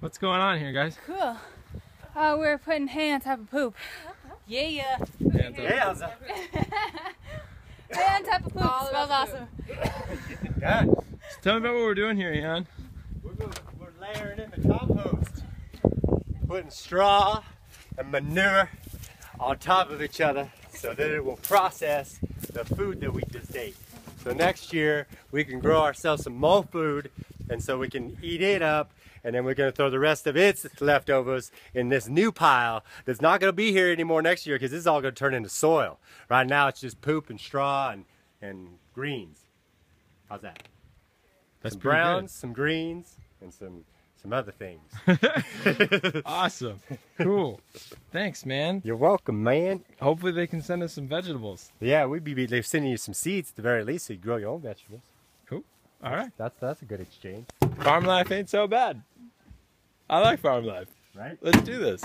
What's going on here, guys? Cool. Uh, we're putting hay on top of poop. Yeah, yeah. Hands up. Yeah, how's that? Hay on top of poop. All Smells about awesome. Good. So tell me about what we're doing here, Ian. We're, go- we're layering in the compost. Putting straw and manure on top of each other so that it will process the food that we just ate. So next year we can grow ourselves some more food and so we can eat it up and then we're going to throw the rest of its leftovers in this new pile that's not going to be here anymore next year because this is all going to turn into soil. Right now it's just poop and straw and, and greens. How's that? That's some pretty good. browns, some greens, and some some other things. Awesome. Cool. Thanks, man. You're welcome, man. Hopefully they can send us some vegetables. Yeah, we'd be they're sending you some seeds at the very least, so you grow your own vegetables. Cool. All right. That's that's a good exchange, Farm life ain't so bad. I like farm life. right? Let's do this.